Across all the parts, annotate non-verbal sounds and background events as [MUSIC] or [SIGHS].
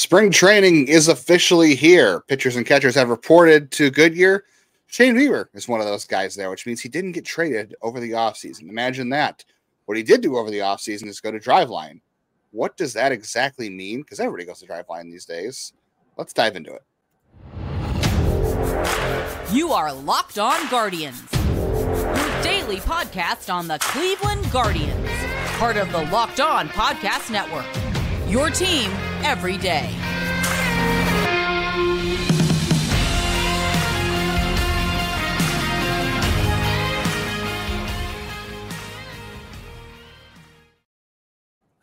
Spring training is officially here. Pitchers and catchers have reported to Goodyear. Shane Bieber is one of those guys there, which means he didn't get traded over the offseason. Imagine that. What he did do over the offseason is go to Driveline. What does that exactly mean? Because everybody goes to Driveline these days. Let's dive into it. You are Locked On Guardians, your daily podcast on the Cleveland Guardians, part of the Locked On Podcast Network. Your team every day.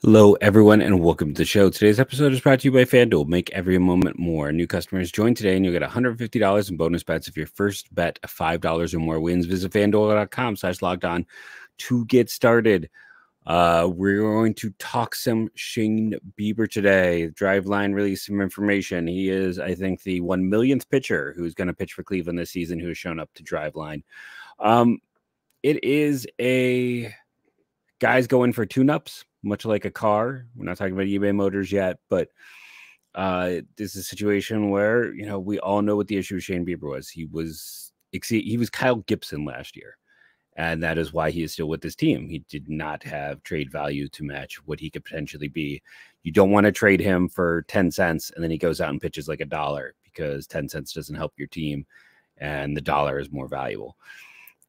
Hello, everyone, and welcome to the show. Today's episode is brought to you by FanDuel. Make every moment more. New customers join today, and you'll get $150 in bonus bets if your first bet of $5 or more wins. Visit FanDuel.com slash logged on to get started. Uh, we're going to talk some Shane Bieber today. Driveline released some information. He is, I think, the one millionth pitcher who's going to pitch for Cleveland this season who has shown up to Driveline. Um, it is a guys going for tune-ups much like a car. We're not talking about eBay Motors yet, but uh, this is a situation where you know we all know what the issue with Shane Bieber was. He was he was Kyle Gibson last year, and that is why he is still with this team. He did not have trade value to match what he could potentially be. You don't want to trade him for ten cents, and then he goes out and pitches like a dollar because ten cents doesn't help your team, and the dollar is more valuable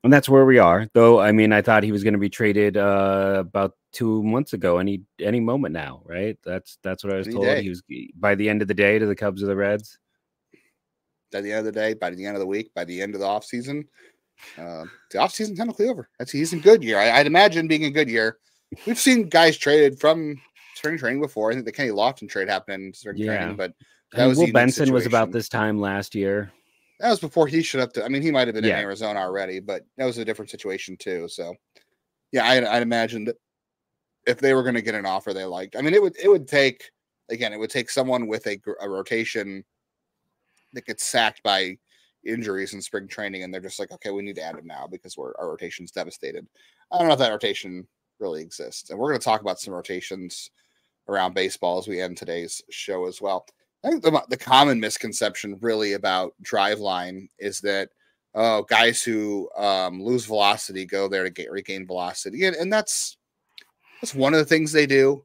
and that's where we are. Though I mean, I thought he was going to be traded uh, about two months ago, any any moment now, right? That's that's what I was any told. Day. He was by the end of the day to the Cubs or the Reds. By the end of the day, by the end of the week, by the end of the off season, uh, the off season technically over. That's he's in Goodyear. I, would imagine being a Goodyear. We've seen guys traded from spring training before. I think the Kenny Lofton trade happened in spring yeah. training, but that was Will Benson situation. was about this time last year. That was before he showed up to. I mean, he might have been yeah. in Arizona already, but that was a different situation too. So, yeah, I, I'd imagine that if they were going to get an offer they liked, I mean, it would it would take again, it would take someone with a, a rotation that gets sacked by injuries in spring training, and they're just like, okay, we need to add him now because we're our rotation's devastated. I don't know if that rotation really exists, and we're going to talk about some rotations around baseball as we end today's show as well. I think the, the common misconception really about driveline is that oh, guys who um, lose velocity go there to get regain velocity, and, and that's that's one of the things they do.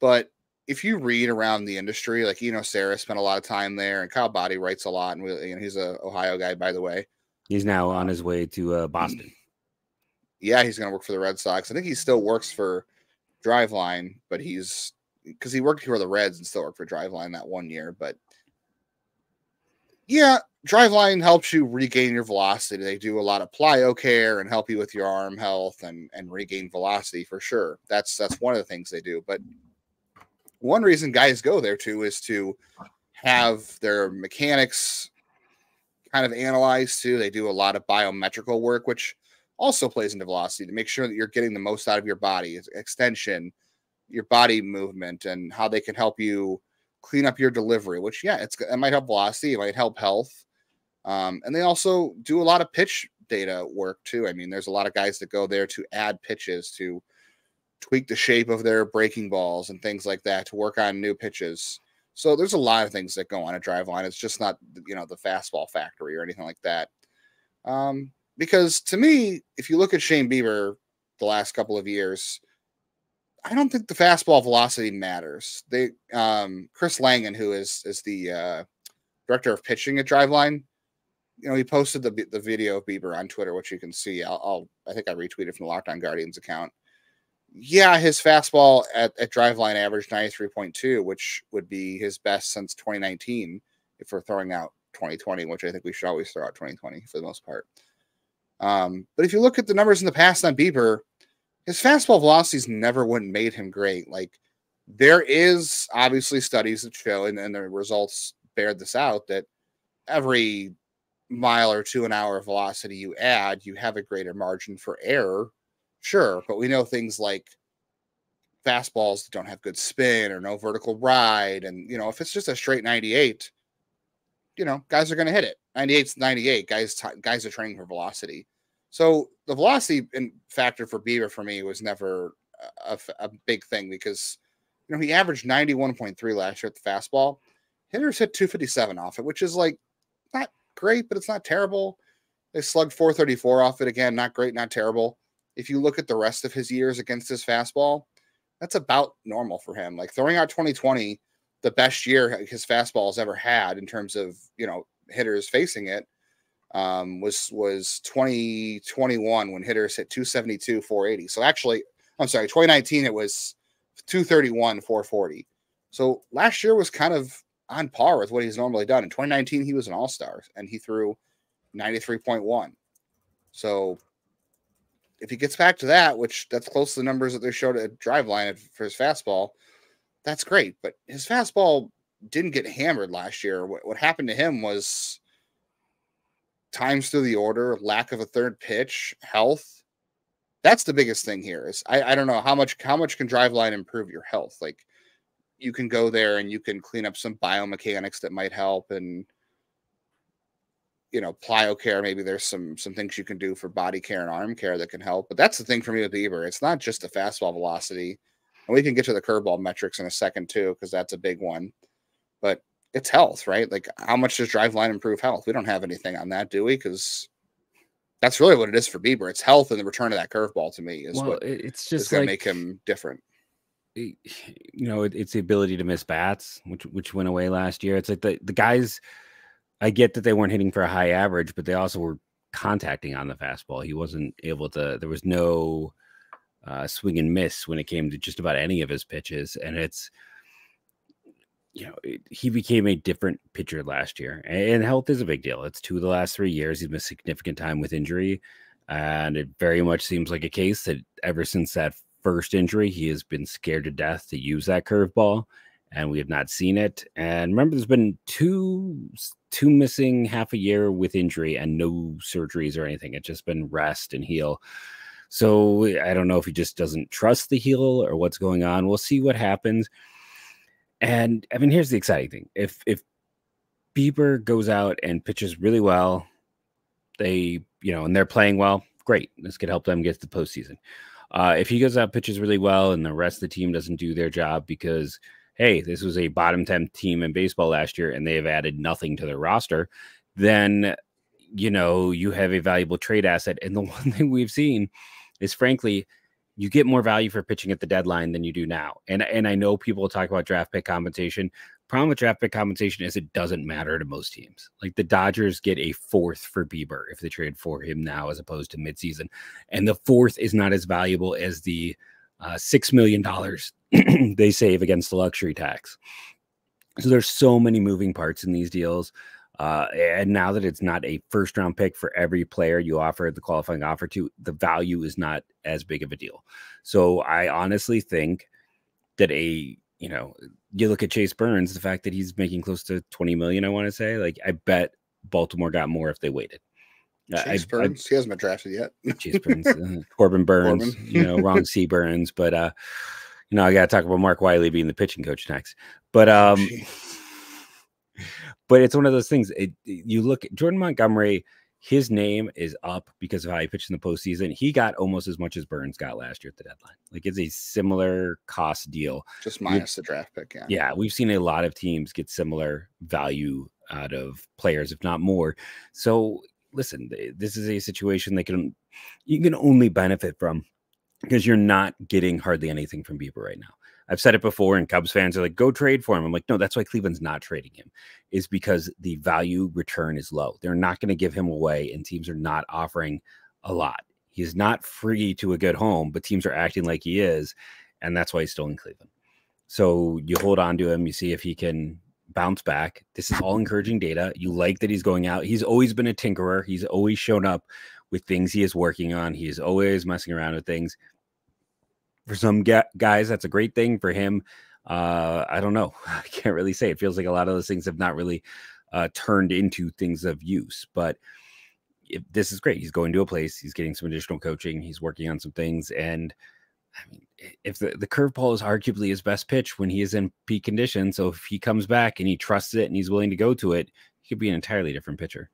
But if you read around the industry, like you know, Sarah spent a lot of time there, and Kyle Boddy writes a lot, and we, you know, he's a Ohio guy, by the way. He's now on his way to uh, Boston. Yeah, he's going to work for the Red Sox. I think he still works for Driveline, but he's because he worked for the Reds and still worked for Driveline that one year. But yeah, Driveline helps you regain your velocity. They do a lot of plyo care and help you with your arm health and and regain velocity for sure. That's that's one of the things they do. But one reason guys go there too is to have their mechanics kind of analyzed too. They do a lot of biometrical work, which also plays into velocity to make sure that you're getting the most out of your body, extension, your body movement and how they can help you clean up your delivery which yeah it's it might help velocity it might help health um, and they also do a lot of pitch data work too i mean there's a lot of guys that go there to add pitches to tweak the shape of their breaking balls and things like that to work on new pitches so there's a lot of things that go on a drive line it's just not you know the fastball factory or anything like that um, because to me if you look at shane bieber the last couple of years I don't think the fastball velocity matters. They um, Chris Langin, who is is the uh, director of pitching at Driveline, you know, he posted the the video of Bieber on Twitter, which you can see. I'll, I'll I think I retweeted from the Locked On Guardians account. Yeah, his fastball at, at Driveline averaged 93.2, which would be his best since 2019 if we're throwing out 2020, which I think we should always throw out 2020 for the most part. Um, but if you look at the numbers in the past on Bieber, his fastball velocities never wouldn't made him great. Like there is obviously studies that show, and, and the results bear this out, that every mile or two an hour velocity you add, you have a greater margin for error. Sure, but we know things like fastballs that don't have good spin or no vertical ride. And, you know, if it's just a straight 98, you know, guys are going to hit it. 98's 98. Guys, t- guys are training for velocity. So the velocity factor for Bieber for me was never a, a, big thing because you know he averaged 91.3 last year at the fastball. hitters hit 257 off it, which is like not great, but it's not terrible. They slugged 434 off it again, not great, not terrible. If you look at the rest of his years against his fastball, that's about normal for him. Like throwing out 2020, the best year his fastball has ever had in terms of you know hitters facing it um, was was 2021 when hitters hit 272 480 so actually i'm sorry 2019 it was 231 440 so last year was kind of on par with what he's normally done. In 2019 he was an all-star and he threw 93.1 so if he gets back to that which that's close to the numbers that they showed at Driveline for his fastball that's great. But his fastball didn't get hammered last year. What, what happened to him was times through the order, lack of a third pitch, health. That's the biggest thing here. Is I, I don't know how much how much can Driveline improve your health? Like you can go there and you can clean up some biomechanics that might help and you know plyo care maybe there's some some things you can do for body care and arm care that can help but that's the thing for me with bieber it's not just the fastball velocity and we can get to the curveball metrics in a second too, because that's a big one. But it's health, right? Like how much does drive line improve health? We don't have anything on that, do we? Because that's really what it is for Bieber. It's health and the return of that curveball to me is well, what it's just going to make him different. [SIGHS] You know, it's the ability to miss bats, which which went away last year. It's like the the guys. I get that they weren't hitting for a high average, but they also were contacting on the fastball. He wasn't able to. There was no uh, swing and miss when it came to just about any of his pitches. And it's, you know, it, he became a different pitcher last year. And, and health is a big deal. It's two of the last three years. He's missed significant time with injury. And it very much seems like a case that ever since that first injury, he has been scared to death to use that curveball. And we have not seen it. And remember, there's been two two missing half a year with injury and no surgeries or anything. It's just been rest and heal. So I don't know if he just doesn't trust the heel or what's going on. We'll see what happens. And I mean, here's the exciting thing: if if Bieber goes out and pitches really well, they you know, and they're playing well, great. This could help them get to the postseason. Uh, if he goes out pitches really well and the rest of the team doesn't do their job because hey, this was a bottom 10 team in baseball last year and they have added nothing to their roster, then you know you have a valuable trade asset. And the [LAUGHS] one thing we've seen is frankly, you get more value for pitching at the deadline than you do now. And and I know people talk about draft pick compensation. Problem with draft pick compensation is it doesn't matter to most teams. Like the Dodgers get a fourth for Bieber if they trade for him now as opposed to midseason, and the fourth is not as valuable as the uh, six million dollars [CLEARS THROAT] they save against the luxury tax. So there's so many moving parts in these deals. Uh, and now that it's not a first round pick for every player you offer the qualifying offer to, the value is not as big of a deal. So I honestly think that a you know you look at Chase Burns, the fact that he's making close to 20 million, I want to say, like I bet Baltimore got more if they waited. Chase I, Burns, I, he hasn't been drafted yet. Chase Burns, uh, Corbin [LAUGHS] Burnes, Corbin. you know, wrong C Burns, but uh, know, I got to talk about Mark Wiley being the pitching coach next. But oh, um, [LAUGHS] but it's one of those things. It, you look at Jordan Montgomery, his name is up because of how he pitched in the postseason. He got almost as much as Burnes got last year at the deadline. Like it's a similar cost deal. Just minus we've, the draft pick. Yeah. Yeah. We've seen a lot of teams get similar value out of players, if not more. So listen, this is a situation that can you can only benefit from because you're not getting hardly anything from Bieber right now. I've said it before, and Cubs fans are like, go trade for him. I'm like, no, that's why Cleveland's not trading him, is because the value return is low. They're not going to give him away, and teams are not offering a lot. He's not free to a good home, but teams are acting like he is, and that's why he's still in Cleveland. So you hold on to him, you see if he can bounce back. This is all encouraging data. You like that he's going out. He's always been a tinkerer. He's always shown up with things he is working on. He is always messing around with things for some guys, that's a great thing. For him, uh, I don't know. [LAUGHS] I can't really say. It feels like a lot of those things have not really uh, turned into things of use. But if, this is great. He's going to a place. He's getting some additional coaching. He's working on some things. And I mean, if the, the curveball is arguably his best pitch when he is in peak condition, so if he comes back and he trusts it and he's willing to go to it, he could be an entirely different pitcher.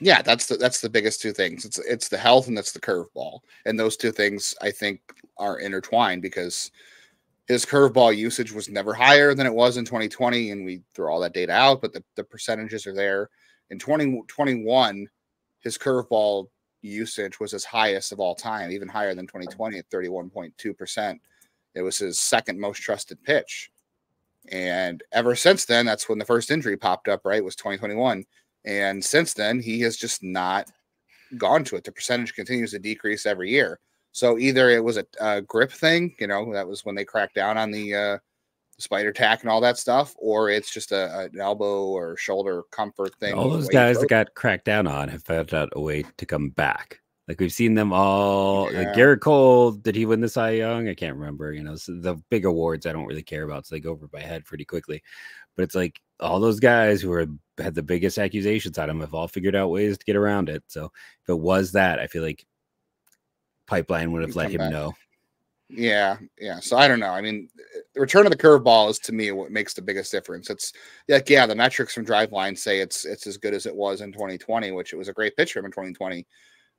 Yeah, that's the that's the biggest two things. It's it's the health and that's the curveball, and those two things I think are intertwined because his curveball usage was never higher than it was in 2020, and we threw all that data out, but the, the percentages are there. In 2021, his curveball usage was his highest of all time, even higher than 2020 at 31.2%. It was his second most trusted pitch. And ever since then, that's when the first injury popped up, right? It Was 2021. And since then, he has just not gone to it. The percentage continues to decrease every year. So either it was a, a grip thing, you know, that was when they cracked down on the uh, spider tack and all that stuff, or it's just a, an elbow or shoulder comfort thing. All those guys that got cracked down on have found out a way to come back. Like we've seen them all. Yeah. Like Gerrit Cole, did he win the Cy Young? I can't remember. You know, so the big awards I don't really care about, so they go over my head pretty quickly. But it's like all those guys who are had the biggest accusations on him have all figured out ways to get around it. So if it was that, I feel like Pipeline would have let him back. know. Yeah, yeah. So I don't know. I mean, the return of the curveball is to me what makes the biggest difference. It's like, yeah, the metrics from Driveline say it's it's as good as it was in 2020, which it was a great pitch in 2020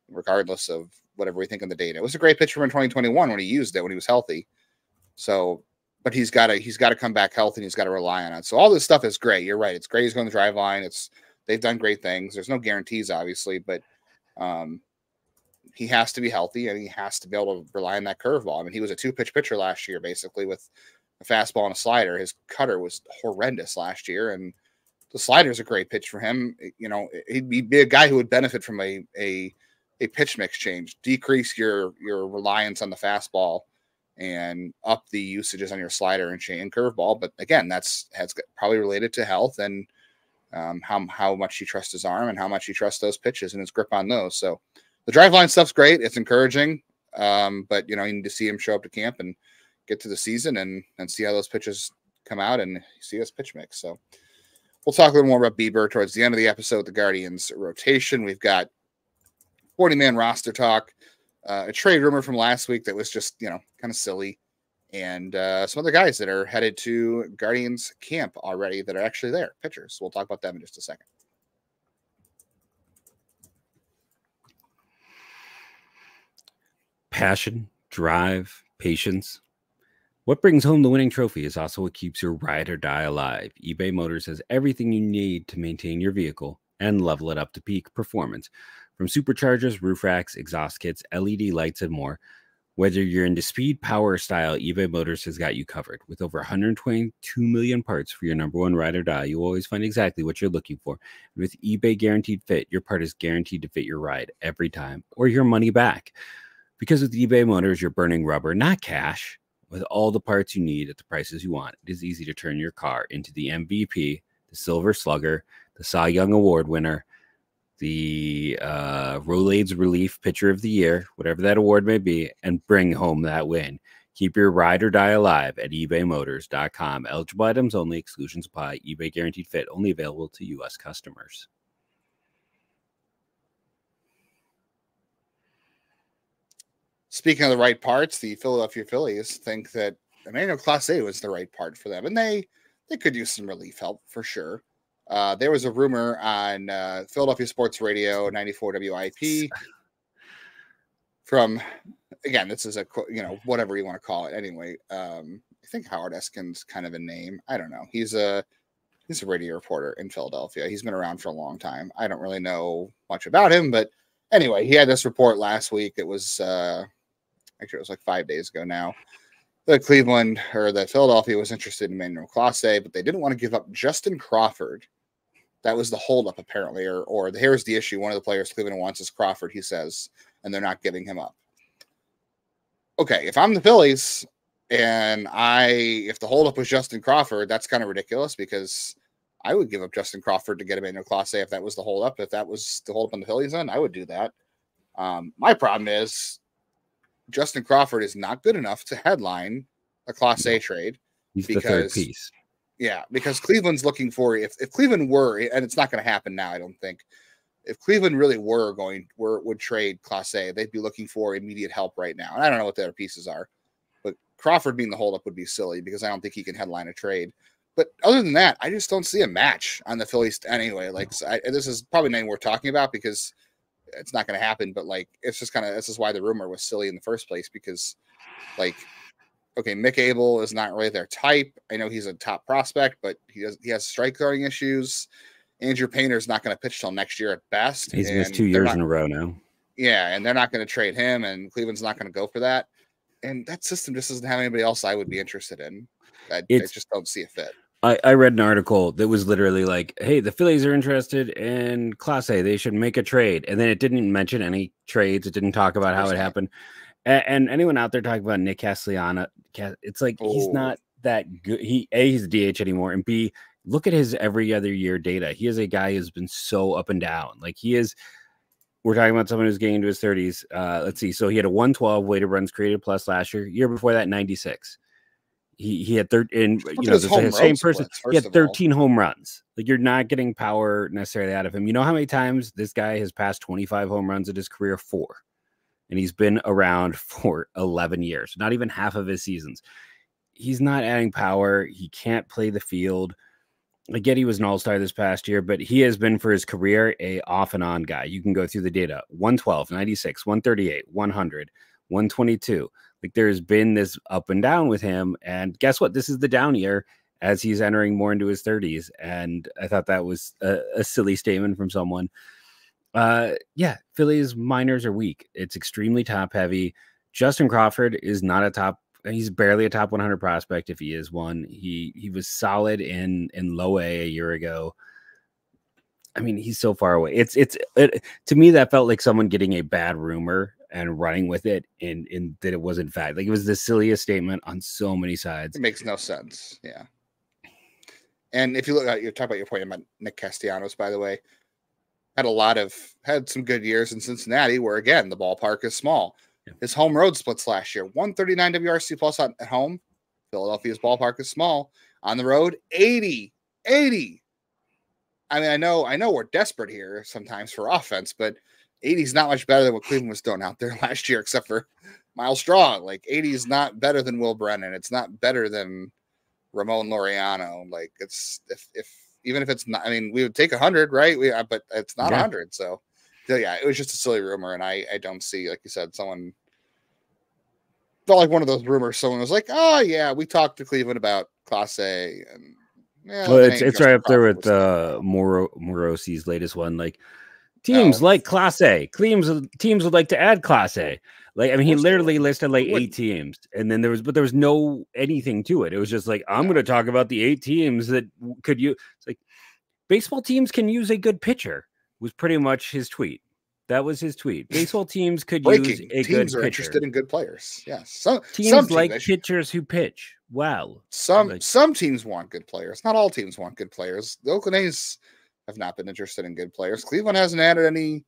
regardless of whatever we think of the data. It was a great pitcher in 2021 when he used it when he was healthy. So, but he's got to he's got to come back healthy and he's got to rely on it. So all this stuff is great. You're right. It's great. He's going to drive line. It's they've done great things. There's no guarantees, obviously, but um, he has to be healthy and he has to be able to rely on that curveball. I mean, he was a two pitch pitcher last year, basically with a fastball and a slider. His cutter was horrendous last year, and the slider is a great pitch for him. You know, he'd be a guy who would benefit from a a a pitch mix change, decrease your your reliance on the fastball and up the usages on your slider and curveball. But again, that's probably related to health and um, how how much you trust his arm and how much you trust those pitches and his grip on those. So the drive line stuff's great. It's encouraging, um, but you know you need to see him show up to camp and get to the season and and see how those pitches come out and see his pitch mix. So. We'll talk a little more about Bieber towards the end of the episode. The Guardians rotation. We've got 40 man roster talk, uh, a trade rumor from last week that was just, you know, kind of silly, and uh, some other guys that are headed to Guardians camp already that are actually there, pitchers. We'll talk about them in just a second. Passion, drive, patience. What brings home the winning trophy is also what keeps your ride or die alive. eBay Motors has everything you need to maintain your vehicle and level it up to peak performance. From superchargers, roof racks, exhaust kits, LED lights, and more, whether you're into speed, power, or style, eBay Motors has got you covered. With over 122 million parts for your number one ride or die, you'll always find exactly what you're looking for. And with eBay Guaranteed Fit, your part is guaranteed to fit your ride every time or your money back. Because with eBay Motors, you're burning rubber, not cash. With all the parts you need at the prices you want, it is easy to turn your car into the MVP, the Silver Slugger, the Cy Young Award winner, the uh, Relief Pitcher of the Year, whatever that award may be, and bring home that win. Keep your ride or die alive at ebaymotors.com. Eligible items only, exclusions apply. eBay guaranteed fit only available to U.S. customers. Speaking of the right parts, the Philadelphia Phillies think that Emmanuel Clase was the right part for them, and they they could use some relief help for sure. Uh, there was a rumor on uh, Philadelphia Sports Radio 94 WIP [LAUGHS] from, again, this is a, you know, whatever you want to call it. Anyway, um, I think Howard Eskin's kind of a name. I don't know. He's a, he's a radio reporter in Philadelphia. He's been around for a long time. I don't really know much about him, but anyway, he had this report last week. It was, uh, actually, it was like five days ago now the Cleveland or the Philadelphia was interested in Manuel Clase, but they didn't want to give up Justin Crawford, that was the holdup apparently, or or the, here's the issue. One of the players Cleveland wants is Crawford, he says, and they're not giving him up. Okay, if I'm the Phillies and I if the holdup was Justin Crawford, that's kind of ridiculous because I would give up Justin Crawford to get Emmanuel Clase if that was the holdup. If that was the holdup on the Phillies end, I would do that. Um, my problem is Justin Crawford is not good enough to headline a Clase trade. He's because, the third piece. Yeah, because Cleveland's looking for if if Cleveland were, and it's not going to happen now, I don't think. If Cleveland really were going were would trade Clase, they'd be looking for immediate help right now. And I don't know what the other pieces are, but Crawford being the holdup would be silly because I don't think he can headline a trade. But other than that, I just don't see a match on the Phillies anyway. Like I, this is probably not worth talking about because it's not going to happen. But like it's just kind of this is why the rumor was silly in the first place because like okay, Mick Abel is not really their type. I know he's a top prospect, but he does he has strike throwing issues. Andrew Painter's not going to pitch till next year at best. He's missed two years not- in a row now. Yeah, and they're not going to trade him, and Cleveland's not going to go for that. And that system just doesn't have anybody else I would be interested in. I, I just don't see a fit. I, I read an article that was literally like, "Hey, the Phillies are interested in Clase. They should make a trade." And then it didn't mention any trades. It didn't talk about how it happened. And, and anyone out there talking about Nick Castellanos, it's like he's Oh. not that good. He a he's a DH anymore, and b look at his every other year data. He is a guy who's been so up and down. Like he is. We're talking about someone who's getting into his 30s. Uh, let's see. So he had a 112 weighted runs created plus last year. Year before that, 96. He he had 13. You know, the home sa- run same person. He had 13 home runs. Like you're not getting power necessarily out of him. You know how many times this guy has passed 25 home runs in his career? Four. And he's been around [LAUGHS] for 11 years, not even half of his seasons. He's not adding power. He can't play the field. I get he was an all-star this past year, but he has been for his career a off and on guy. You can go through the data 112, 96, 138, 100, 122. Like there's been this up and down with him. And guess what? This is the down year as he's entering more into his 30s. And I thought that was a, a silly statement from someone. Uh, yeah, Phillies minors are weak. It's extremely top heavy. Justin Crawford is not a top. He's barely a top 100 prospect if he is one. He he was solid in in low A a year ago. I mean, he's so far away. It's it's it, to me that felt like someone getting a bad rumor and running with it, and and that it was in fact like it was the silliest statement on so many sides. It makes no sense. Yeah. And if you look at you talk about your point about Nick Castellanos, by the way, had a lot of had some good years in Cincinnati, where again the ballpark is small. Yeah. His home road splits last year, 139 WRC plus at, at home. Philadelphia's ballpark is small. On the road, 80, 80. I mean, I know, I know we're desperate here sometimes for offense, but 80 is not much better than what Cleveland was doing out there [LAUGHS] last year, except for Myles Straw. Like 80 is not better than Will Brennan. It's not better than Ramon Laureano. Like it's if if even if it's not, I mean, we would take a hundred, right? We uh, but it's not a Yeah. hundred. So so, yeah, it was just a silly rumor, and I I don't see like you said someone felt like one of those rumors. Someone was like, oh yeah, we talked to Cleveland about Clase, and yeah, well, it's it's right up there with uh Moro Morosi's latest one. Like teams Oh. like Clase, teams teams would like to add Clase. Like I mean, he course they would. literally listed like eight teams, and then there was but there was no anything to it. It was just like I'm going to talk about the eight teams that could you. It's like baseball teams can use a good pitcher. Was pretty much his tweet. That was his tweet. [LAUGHS] Baseball teams could use breaking. a Teams good are interested in good players. Yes, some teams some like should- pitchers who pitch well. Some Like- some teams want good players. Not all teams want good players. The Oakland A's have not been interested in good players. Cleveland hasn't added any.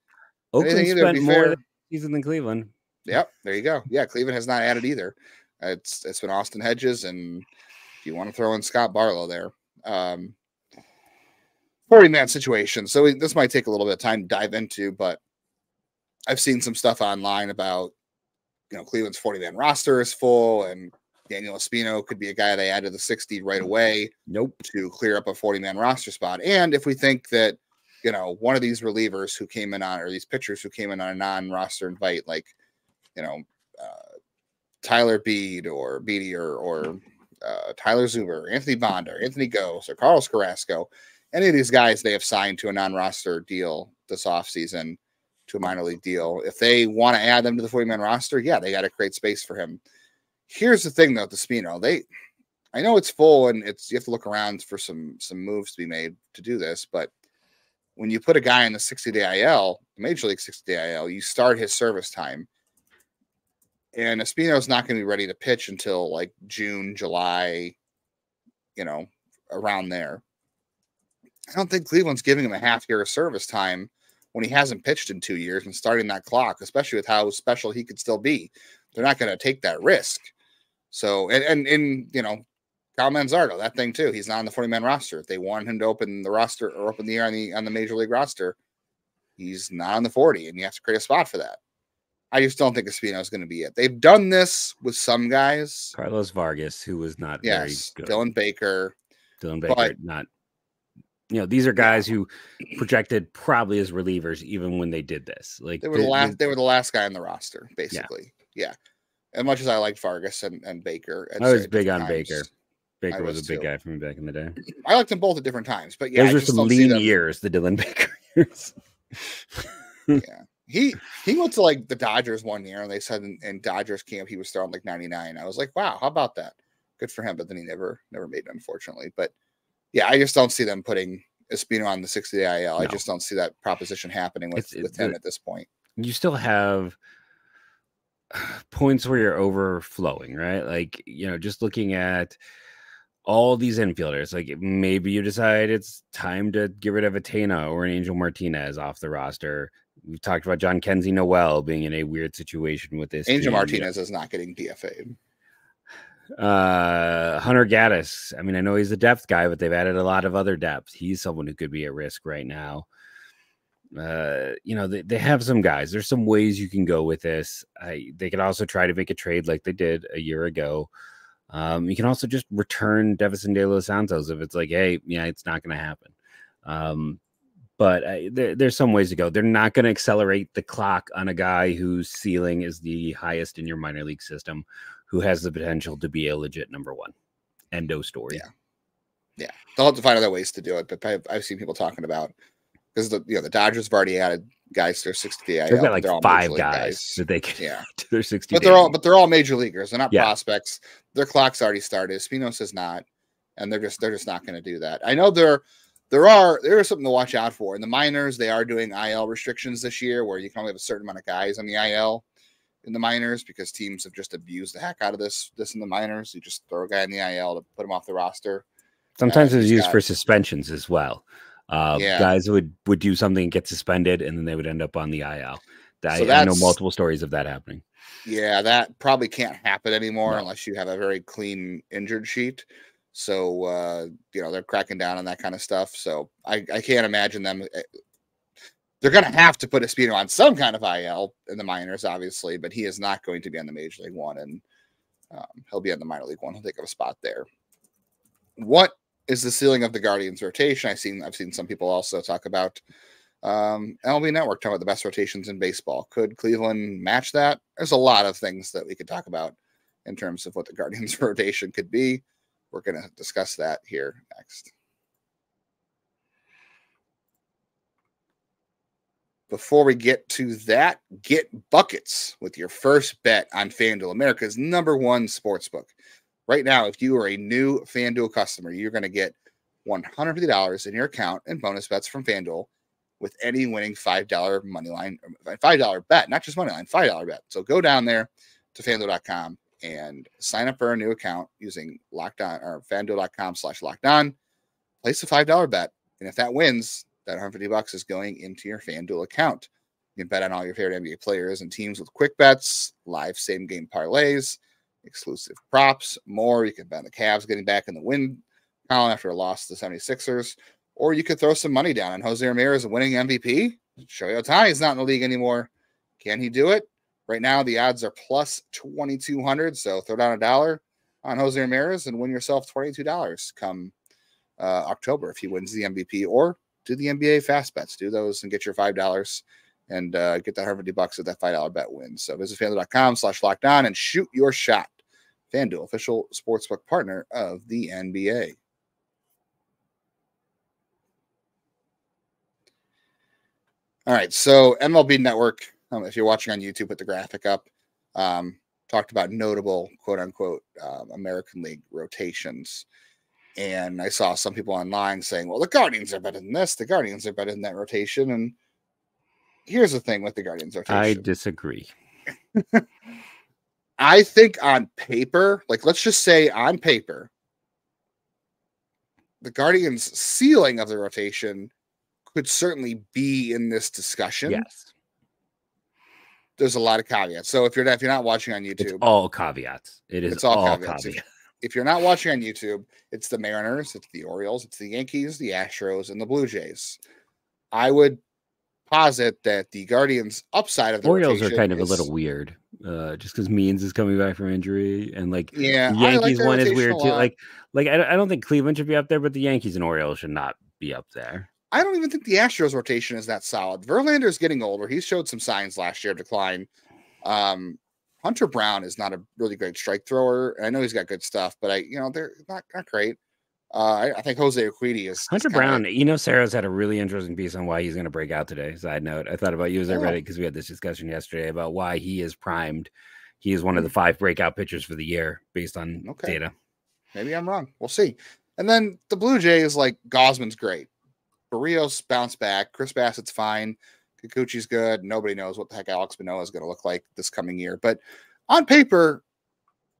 Oakland anything either, to spent more fair. season than Cleveland. Yep, there you go. Yeah, Cleveland has not added either. It's it's been Austin Hedges, and if you want to throw in Scott Barlow there, um, forty man situation. So we, this might take a little bit of time to dive into, but I've seen some stuff online about you know Cleveland's forty man roster is full, and Daniel Espino could be a guy they add to the sixty right away. Nope. to clear up a 40 man roster spot. And if we think that, you know, one of these relievers who came in on, or these pitchers who came in on a non roster invite, like, you know, uh, Tyler Beede or Beatty or, or uh, Tyler Zuber, Anthony Banda, Anthony Gose, or Carlos Carrasco, any of these guys they have signed to a non roster deal this offseason to a minor league deal. If they want to add them to the 40 man roster, yeah, they got to create space for him. Here's the thing though, the Spino, they I know it's full and it's you have to look around for some some moves to be made to do this, but when you put a guy in the 60 day IL, Major League 60 day IL, you start his service time. And Espino's not going to be ready to pitch until like June, July, you know, around there. I don't think Cleveland's giving him a half year of service time when he hasn't pitched in two years and starting that clock, especially with how special he could still be. They're not going to take that risk. So, and, and, you know, Kyle Manzardo, that thing too. He's not on the 40 man roster. If they want him to open the roster or open the year on the on the major league roster, he's not on the 40, and you have to create a spot for that. I just don't think Espino is going to be it. They've done this with some guys. Carlos Vargas, who was not Yes, very good. Dylan Baker. Dylan Baker, but- not. You know, these are guys who projected probably as relievers even when they did this. Like They were the the- last. They were the last guy on the roster, basically. Yeah. As much as I liked Vargas and, and Baker, I was big on times, Baker. Baker was, was a big too. guy for me back in the day. I liked them both at different times, but yeah, Those I were some lean years, the Dylan Baker years. [LAUGHS] Yeah, he he went to like the Dodgers one year, and they said in, in Dodgers camp he was throwing like 99. I was like, wow, how about that? Good for him. But then he never never made it, unfortunately. But yeah, I just don't see them putting Espino on the 60 day IL. I just don't see that proposition happening with, it- with him the- at this point. you still have [SIGHS] points where you're overflowing, right? Like, you know, just looking at all these infielders, like maybe you decide it's time to get rid of a Tena or an Angel Martinez off the roster. We've talked about Jhonkensy Noel being in a weird situation with this. Angel team. Martinez is not getting DFA'd. Uh, Hunter Gaddis. I mean, I know he's a depth guy, but they've added a lot of other depth. He's someone who could be at risk right now. Uh, you know, they, they have some guys. There's some ways you can go with this. I, they could also try to make a trade like they did a year ago. Um, you can also just return Deyvison De Los Santos if it's like, hey, yeah, it's not going to happen. Um, but I, there, there's some ways to go. They're not going to accelerate the clock on a guy whose ceiling is the highest in your minor league system, who has the potential to be a legit number one. Endo story. Yeah. Yeah. They'll have to find other ways to do it, but I've, I've seen people talking about because the you know the Dodgers have already added guys to their 60 day They've got like they're five league guys, that they can Yeah. [LAUGHS] to their 60 But they're all but they're all major leaguers. They're not Yeah. prospects. Their clock's already started. Espino's is not, and they're just they're just not going to do that. I know there there are there is something to watch out for in the minors. They are doing IL restrictions this year, where you can only have a certain amount of guys on the IL in the minors because teams have just abused the heck out of this this in the minors. You just throw a guy in the IL to put him off the roster. Sometimes it's he's used got- for suspensions as well. Uh, Yeah. Guys would would do something and get suspended, and then they would end up on the IL. I, So I know multiple stories of that happening. Yeah, that probably can't happen anymore No. unless you have a very clean injured sheet. So uh, you know they're cracking down on that kind of stuff. So I, I can't imagine them. eh, They're going to have to put Espino on some kind of IL in the minors, obviously, but he is not going to be on the major league one, and um, he'll be on the minor league one. He'll take up a spot there. What is the ceiling of the Guardians rotation? I've seen I've seen some people also talk about um, MLB Network talking about the best rotations in baseball. Could Cleveland match that? There's a lot of things that we could talk about in terms of what the Guardians [LAUGHS] rotation could be. We're going to discuss that here next. Before we get to that, get buckets with your first bet on FanDuel, America's number one sports book. Right now, if you are a new FanDuel customer, you're going to get $150 in your account and bonus bets from FanDuel with any winning $5 money line, $5 bet, not just money line, $5 bet. So go down there to fanduel.com and sign up for a new account using lockdown or fanduel.com slash lockdown. Place a $5 bet. And if that wins, that 150 bucks is going into your FanDuel account. You can bet on all your favorite NBA players and teams with quick bets, live same game parlays, exclusive props, more. You can bet on the Cavs getting back in the win column after a loss to the 76ers. Or you could throw some money down on Jose Ramirez winning MVP. Shohei is not in the league anymore. Can he do it? Right now, the odds are plus 2,200. So throw down a dollar on Jose Ramirez and win yourself $22 come uh, October if he wins the MVP. Or do the NBA fast bets. Do those and get your $5 and uh, get that 150 bucks if that $5 bet wins. So visit fanduel.com slash lockdown and shoot your shot. FanDuel, official sportsbook partner of the NBA. All right, so MLB Network, um, if you're watching on YouTube, put the graphic up. Um, talked about notable quote unquote um, American League rotations. And I saw some people online saying, well, the Guardians are better than this, the Guardians are better than that rotation. And here's the thing with the Guardians rotation. I disagree. [LAUGHS] I think on paper, like let's just say on paper, the Guardians' ceiling of the rotation could certainly be in this discussion. Yes, There's a lot of caveats. So if you're not, if you're not watching on it's YouTube, all caveats. It is It's all all, caveats. caveats. if you're not watching on YouTube, it's the Mariners, it's the Orioles, it's the Yankees, the Astros, and the Blue Jays. I would posit that the Guardians' upside of the Orioles are kind of a little weird, uh, just because Means is coming back from injury, and like Yeah, the I like Yankees one is weird too. Like, like I, I don't think Cleveland should be up there, but the Yankees and Orioles should not be up there. I don't even think the Astros rotation is that solid. Verlander is getting older. He showed some signs last year of decline. Um, Hunter Brown is not a really great strike thrower. I know he's got good stuff, but I, you know, they're not not great. Uh, I, I, think Jose Urquidy is Hunter Brown. You know, Sarah's had a really interesting piece on why he's going to break out today. Side note: I thought about you as I read it because we had this discussion yesterday about why he is primed. He is one of the mm. five breakout pitchers for the year based on okay. data. Maybe I'm wrong. We'll see. And then the Blue Jays, is like Gausman's great. Berrios bounced back. Chris Bassitt's fine. Kikuchi's good. Nobody knows what the heck Alex Manoah is going to look like this coming year. But on paper,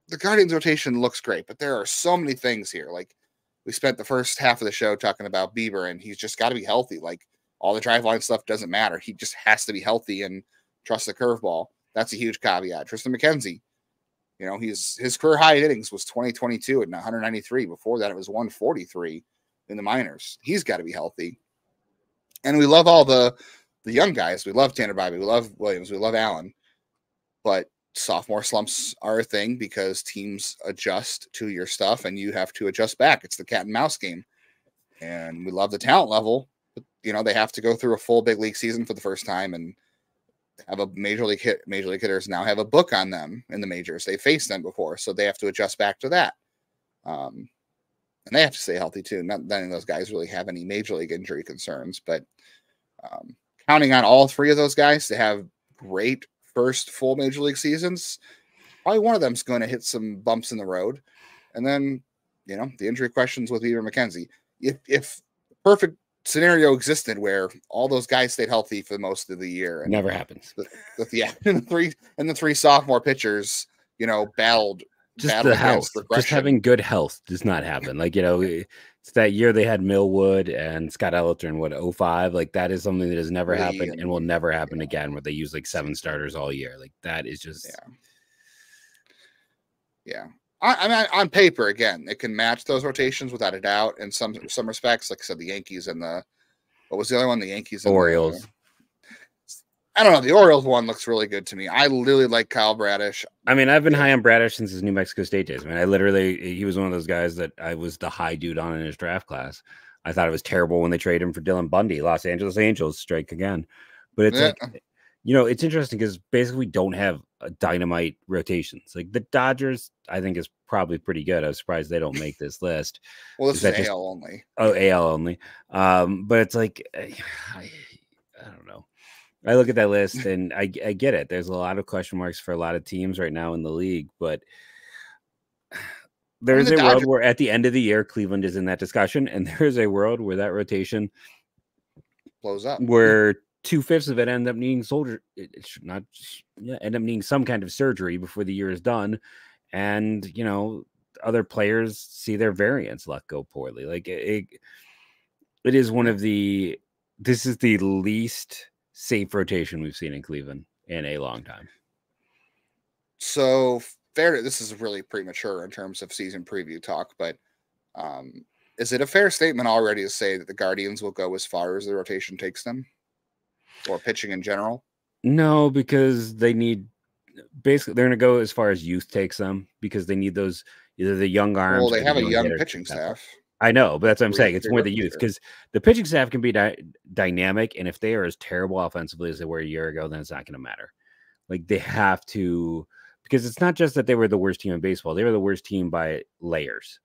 the Guardians rotation looks great. But there are so many things here. Like we spent the first half of the show talking about Bieber, and he's just got to be healthy. Like all the drive line stuff doesn't matter. He just has to be healthy and trust the curveball. That's a huge caveat. Triston McKenzie, you know, he's his career high innings was 2022 at 193. Before that, it was 143 in the minors. He's got to be healthy. And we love all the the young guys. We love Tanner Bobby. We love Williams. We love Allen. But sophomore slumps are a thing because teams adjust to your stuff and you have to adjust back. It's the cat and mouse game. And we love the talent level, but you know, they have to go through a full big league season for the first time and have a major league hit major league hitters now have a book on them in the majors. They faced them before, so they have to adjust back to that. Um, and they have to stay healthy too. Not none of those guys really have any major league injury concerns, but um, counting on all three of those guys to have great first full major league seasons, probably one of them's going to hit some bumps in the road. And then, you know, the injury questions with Bieber McKenzie. If if perfect scenario existed where all those guys stayed healthy for most of the year, and never happens. The, the, yeah, [LAUGHS] and the three and the three sophomore pitchers, you know, battled just the health, just having good health does not happen. Like you know, eh, it's that year they had Millwood and Scott Elarton, what 05. Like that is something that has never happened and will never happen yeah. again. Where they use like seven starters all year. Like that is just yeah, yeah. I, I mean, on paper, again, it can match those rotations without a doubt. In some mm. some respects, like I said, the Yankees and the what was the other one? The Yankees, Orioles. The, I don't know. The Orioles one looks really good to me. I really like Kyle Bradish. I mean, I've been high on Bradish since his New Mexico State days. I mean, I literally he was one of those guys that I was the high dude on in his draft class. I thought it was terrible when they traded him for Dylan Bundy. Los Angeles Angels strike again. But it's yeah. like, you know, it's interesting because basically we don't have a dynamite rotations. Like the Dodgers, I think is probably pretty good. I was surprised they don't make this list. [LAUGHS] well, this is, is AL just, only. Oh, AL only. Um, but it's like [SIGHS] I, I don't know. I look at that list [LAUGHS] and I, I get it. There's a lot of question marks for a lot of teams right now in the league, but there's the a world where at the end of the year, Cleveland is in that discussion, and [LAUGHS] there's a world where that rotation blows up, where two fifths of it end up needing soldier, it should not yeah, end up needing some kind of surgery before the year is done, and you know other players see their variance luck go poorly. Like it, it is one of the this is the least safe rotation we've seen in Cleveland in a long time. So fair. This is really premature in terms of season preview talk, but um, is it a fair statement already to say that the Guardians will go as far as the rotation takes them, or pitching in general? No, because they need basically they're going to go as far as youth takes them because they need those either the young arms. Well, they have a young pitching staff. I know, but that's what I'm saying. It's more the youth because the pitching staff can be di- dynamic, and if they are as terrible offensively as they were a year ago, then it's not going to matter. Like they have to, because it's not just that they were the worst team in baseball; they were the worst team by layers,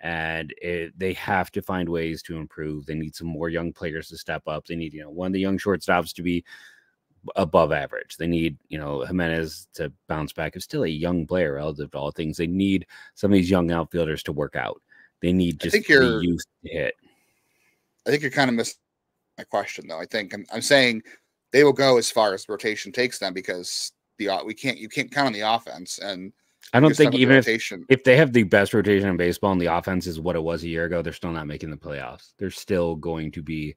and it, they have to find ways to improve. They need some more young players to step up. They need, you know, one of the young shortstops to be above average. They need, you know, Giménez to bounce back. It's still a young player relative to all things. They need some of these young outfielders to work out they need just I think you're, used to hit. I think you're kind of missing my question though. I think I'm, I'm saying they will go as far as rotation takes them because the we can't you can't count on the offense and I don't think even if, if they have the best rotation in baseball and the offense is what it was a year ago, they're still not making the playoffs. They're still going to be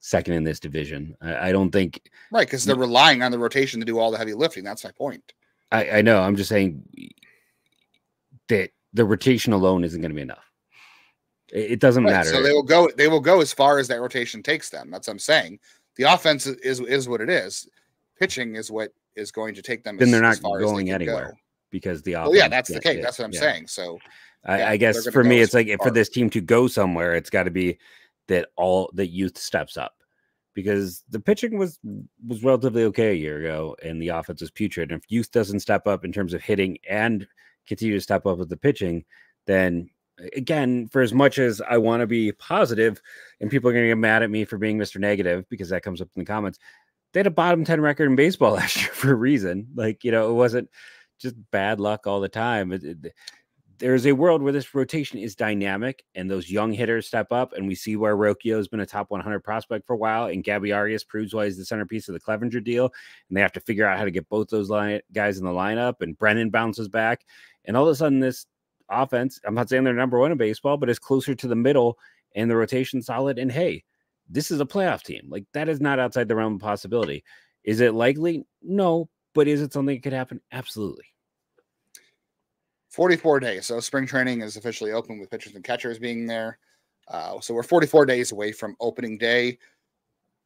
second in this division. I, I don't think right because they're relying on the rotation to do all the heavy lifting. That's my point. I, I know. I'm just saying that the rotation alone isn't going to be enough. It doesn't right, matter. So they will go. They will go as far as that rotation takes them. That's what I'm saying. The offense is is what it is. Pitching is what is going to take them. Then as, they're not going anywhere go. because the offense. Well, yeah, that's the case. That's what I'm yeah. saying. So I, I guess for me, it's like far. for this team to go somewhere, it's got to be that all the youth steps up because the pitching was was relatively okay a year ago and the offense was putrid. And if youth doesn't step up in terms of hitting and continue to step up with the pitching, then again, for as much as I want to be positive, and people are going to get mad at me for being Mr. Negative because that comes up in the comments, they had a bottom 10 record in baseball [LAUGHS] last year for a reason. Like, you know, it wasn't just bad luck all the time. It, it, there's a world where this rotation is dynamic and those young hitters step up. And we see where Rocchio has been a top 100 prospect for a while. And Gabby Arias proves why he's the centerpiece of the Clevinger deal. And they have to figure out how to get both those guys in the lineup. And Brennan bounces back. And all of a sudden, this offense, I'm not saying they're number one in baseball, but it's closer to the middle and the rotation solid. And hey, this is a playoff team. Like that is not outside the realm of possibility. Is it likely? No. But is it something that could happen? Absolutely. 44 days. So spring training is officially open with pitchers and catchers being there. Uh, so we're 44 days away from opening day.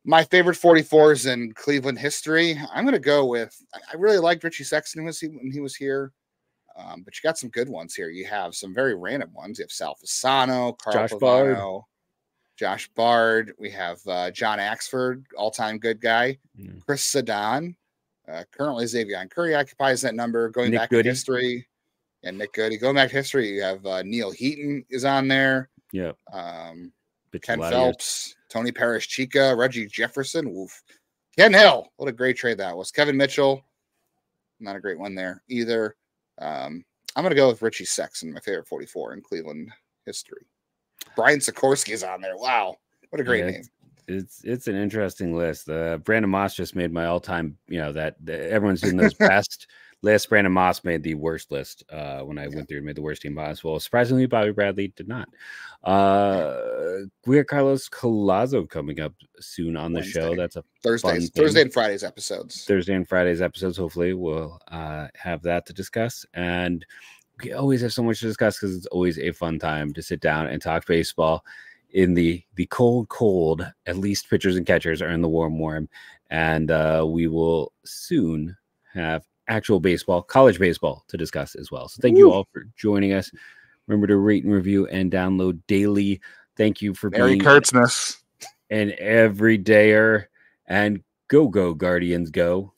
My favorite 44s in Cleveland history. I'm going to go with. I really liked Richie Sexson when he, when he was here, um, but you got some good ones here. You have some very random ones. You have Sal Fasano, Carl Josh Pavano, Bard. Josh Bard. We have uh, John Axford, all-time good guy. Mm. Chris Seddon. Uh, currently, Xzavion Curry occupies that number. Going Nick back Goody. in history, and Nick Goody. Going back to history, you have uh, Neal Heaton is on there. Yeah. Um, Ken Phelps, Tony Perezchica, Reggie Jefferson. Woof. Ken Hill. What a great trade that was. Kevin Mitchell. Not a great one there either. Um, I'm going to go with Richie Sexson, my favorite 44 in Cleveland history. Brian Sikorski is on there. Wow. What a great yeah, name. It's it's an interesting list. Uh, Brandon Moss just made my all time, you know, that, that everyone's doing those [LAUGHS] best list. Brandon Moss made the worst list uh, when I yeah. went through and made the worst team possible. Surprisingly, Bobby Bradley did not. Uh, we have Carlos Collazo coming up soon on the Wednesday. show. That's a Thursday, Thursday and Fridays episodes. Thursday and Fridays episodes. Hopefully, we'll uh, have that to discuss. And we always have so much to discuss because it's always a fun time to sit down and talk baseball in the the cold cold at least pitchers and catchers are in the warm warm and uh, we will soon have actual baseball, college baseball to discuss as well. So thank Ooh. you all for joining us. Remember to rate and review and download daily. Thank you for Merry being Kurtzmas. an everydayer and go go Guardians go.